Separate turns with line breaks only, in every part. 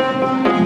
Let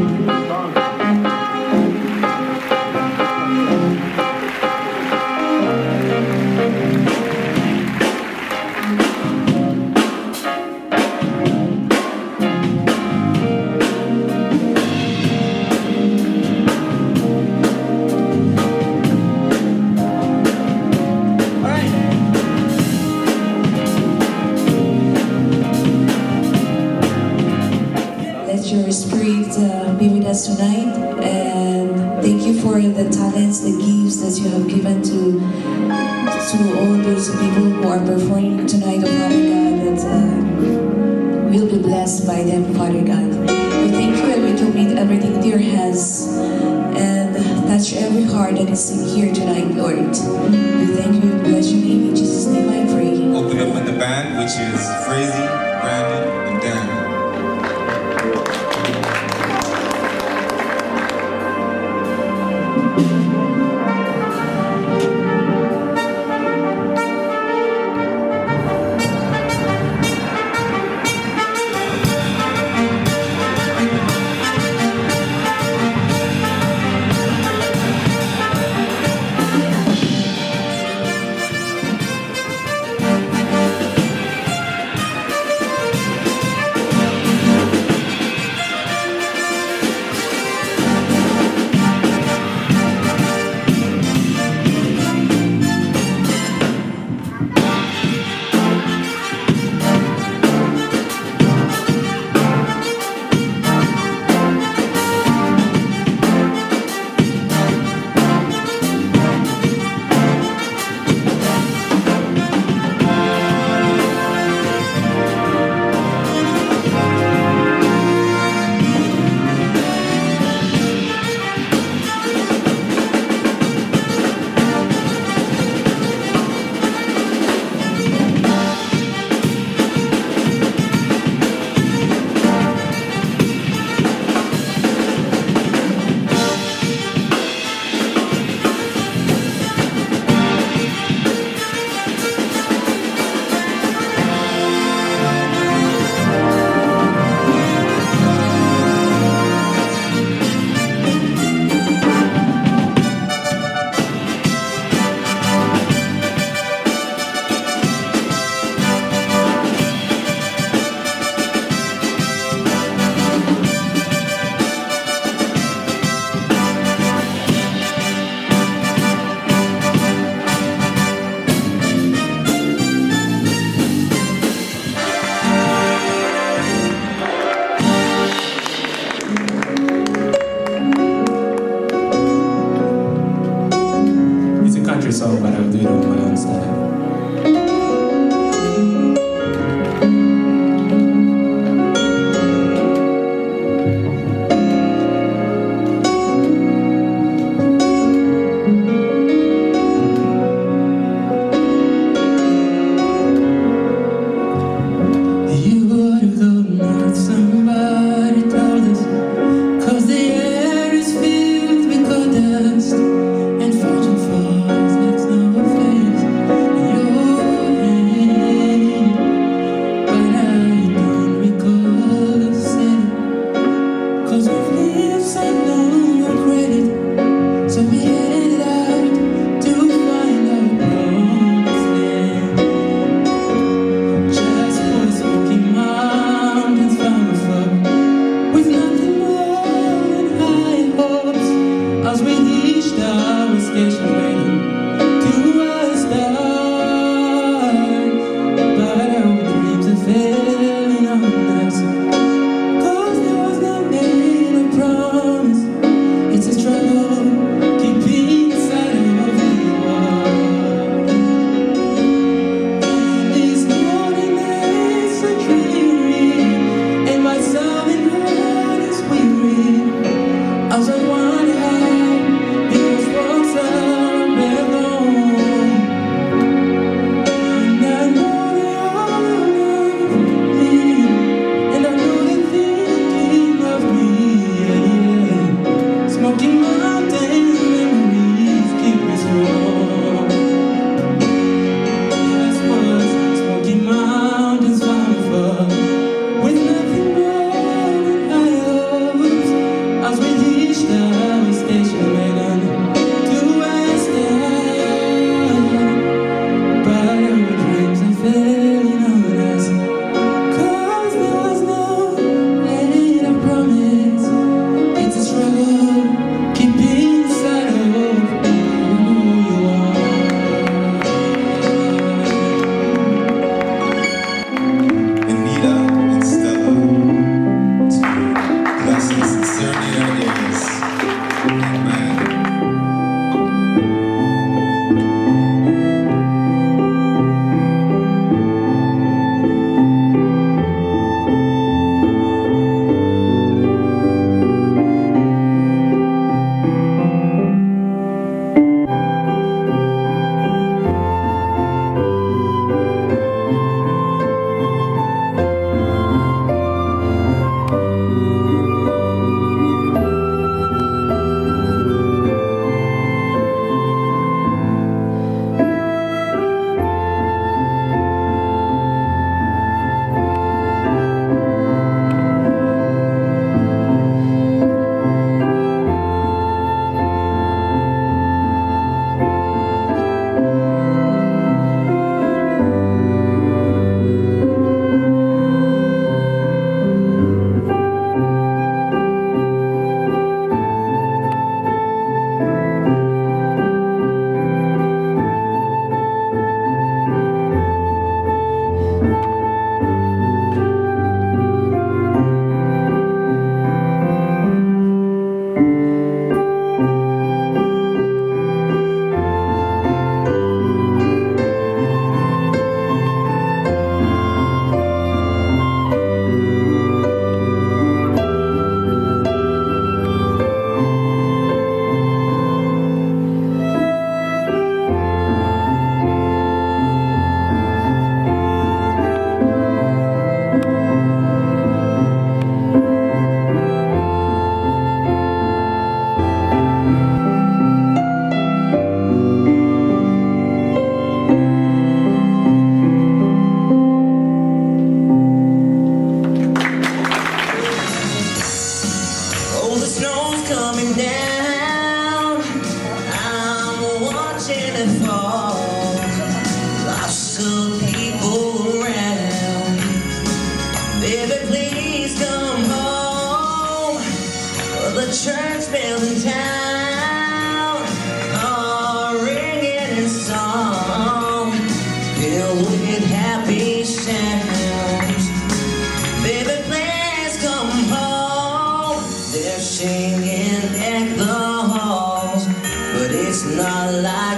the
halls, but it's not like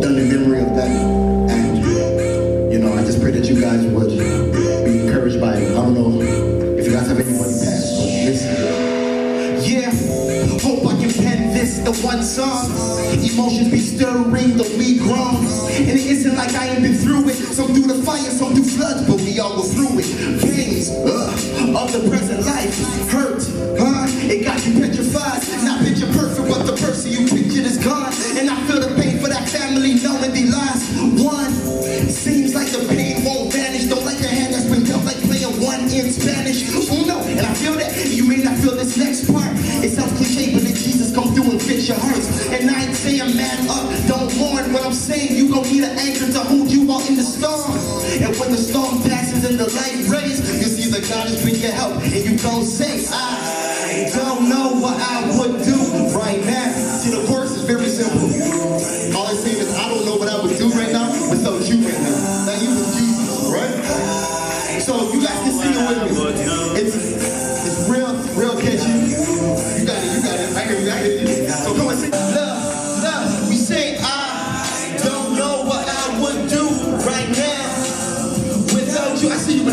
done in memory of that. And, you know, I just pray that you guys would be encouraged by it. I don't know if you guys have anyone pass, but listen. Yeah, hope I can pen this the one song. Emotions be stirring the we grown. And it isn't like I ain't been through it. Some through the fire, some through floods, but we all go through it. Pains uh, of the present life.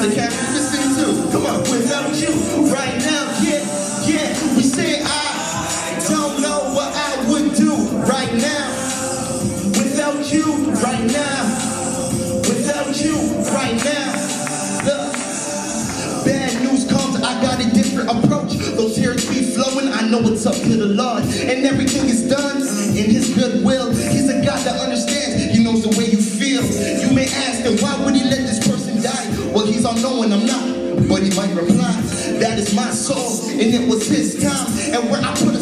the captain sing too. Come on, without you, right now, yeah, yeah. We say I don't know what I would do right now. Without you, right now. Without you, right now. Look, bad news comes, I got a different approach. Those tears be flowing, I know it's up to the Lord. And everything is done in His goodwill. He's a God that understands. knowing I'm not. But he might reply, that is my soul, and it was his time. And where I put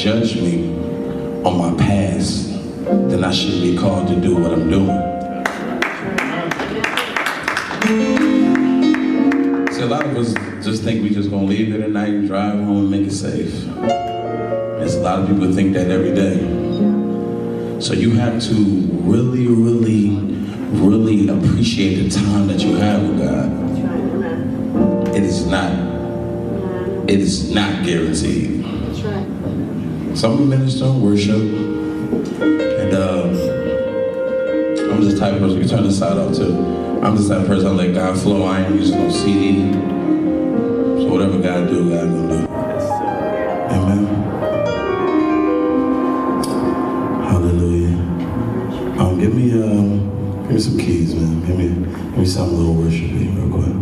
judged me on my past, then I shouldn't be called to do what I'm doing. See, a lot of us just think we just gonna leave here tonight and drive home and make it safe. There's a lot of people think that every day. So you have to really, really, really appreciate the time that you have with God. It is not, it is not guaranteed. So I'm a minister of worship, and uh, I'm just the type of person you can turn the side off to. I'm just that person I let God flow. I ain't using no CD. So whatever God do, God gonna do. Amen. Hallelujah. Um, give me um, give me some keys, man. Give me give me some little worship beat real quick.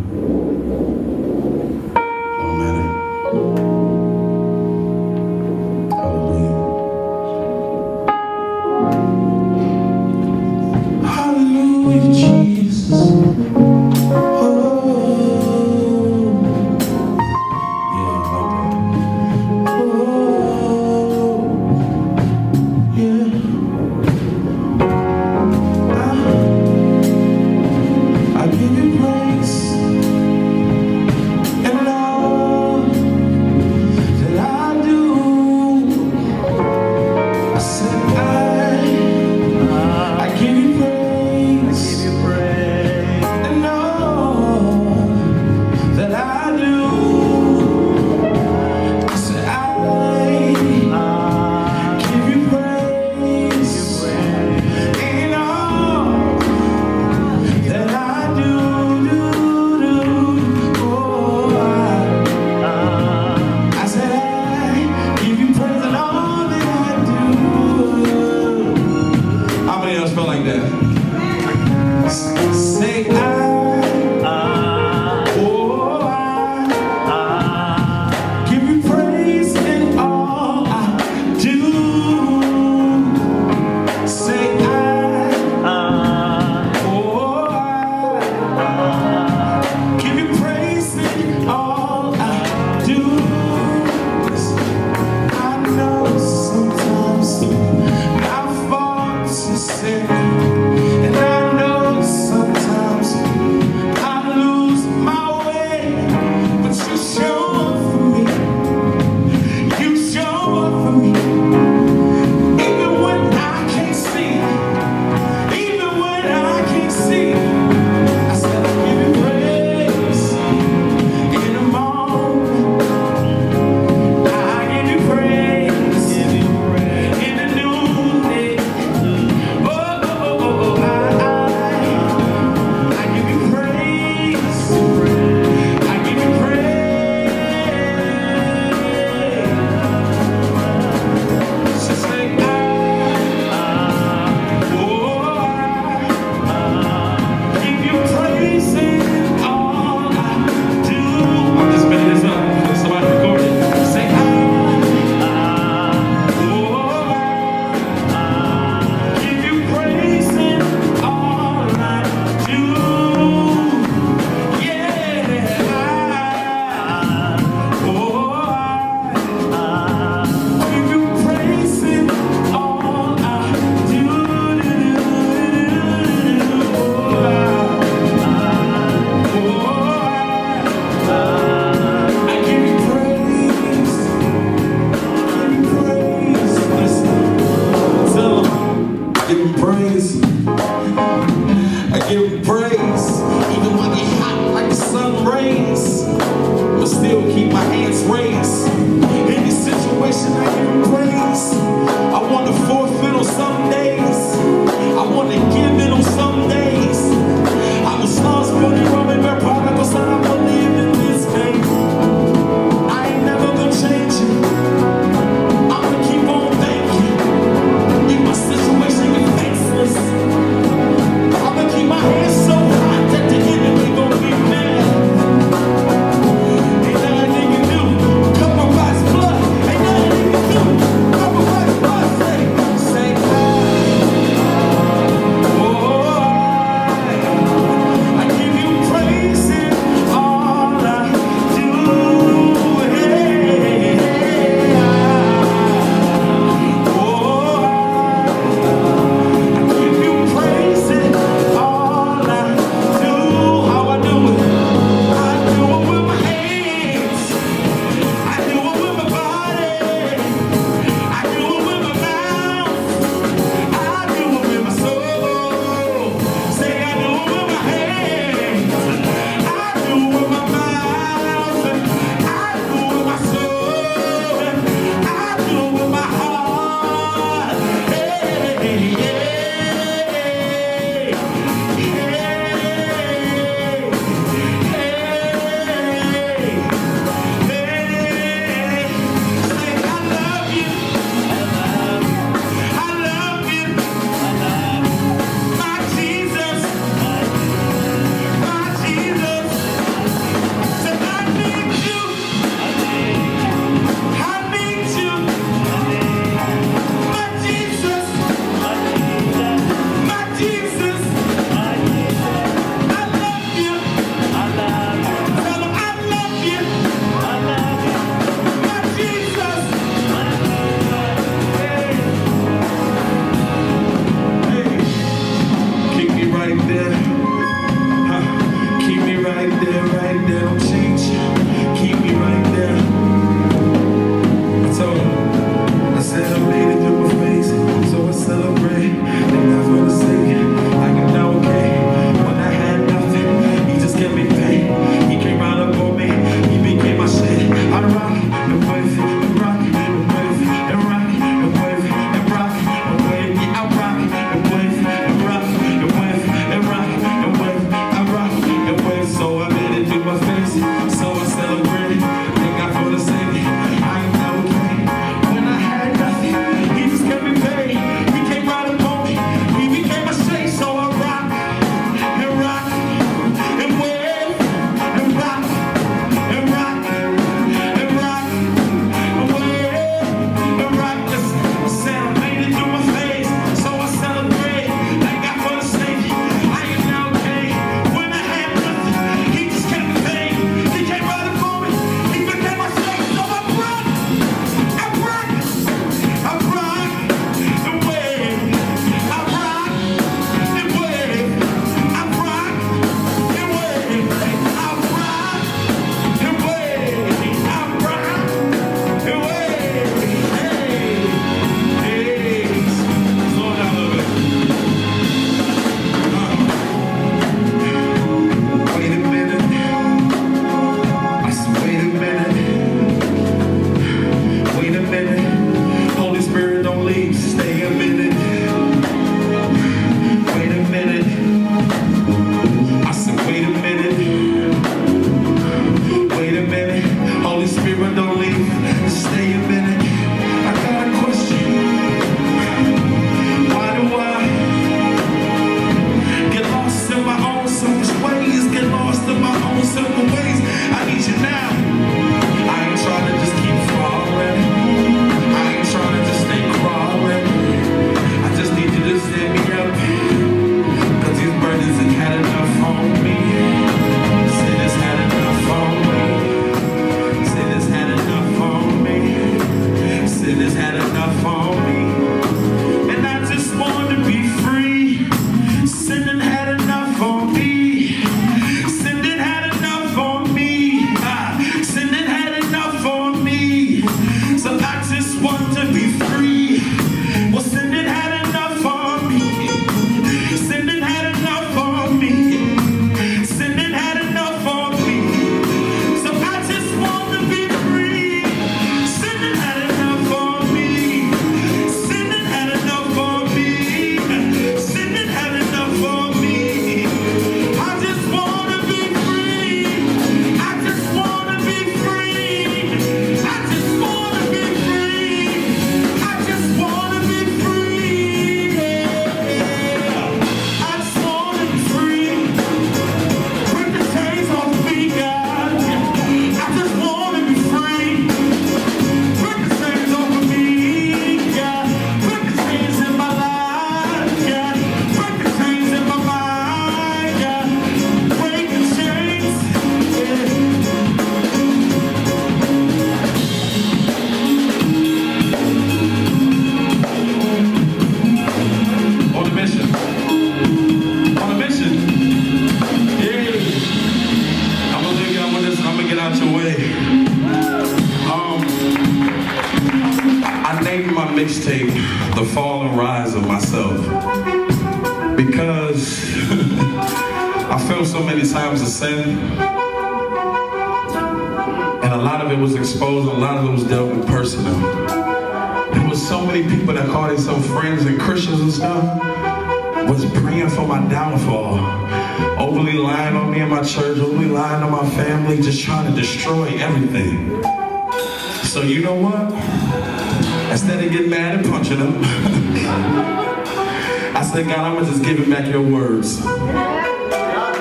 said, God, I'm going to just give him back your words.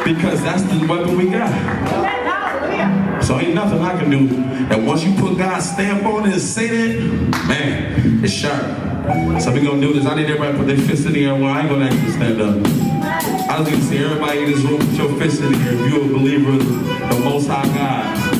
Because that's the weapon we got. So ain't nothing I can do. And once you put God's stamp on it and say that, man, it's sharp. So we gonna do this. I need everybody to put their fist in the air. Well, I ain't gonna actually stand up. I just need to see everybody in this room put your fist in the air if you're a believer in the Most High God.